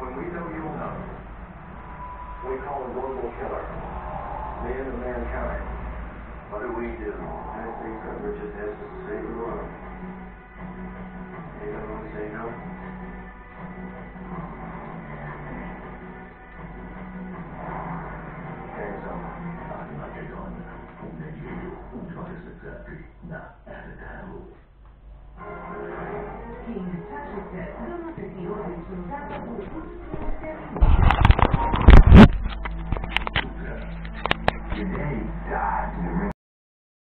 When we know know. We call him Global Killer. The end of mankind. What do we do? I think that Richard has to say the. You don't want to say no? lepiej na RMU. Film twarzy przez dramatyki uliczny zabawu polskiej telewizji.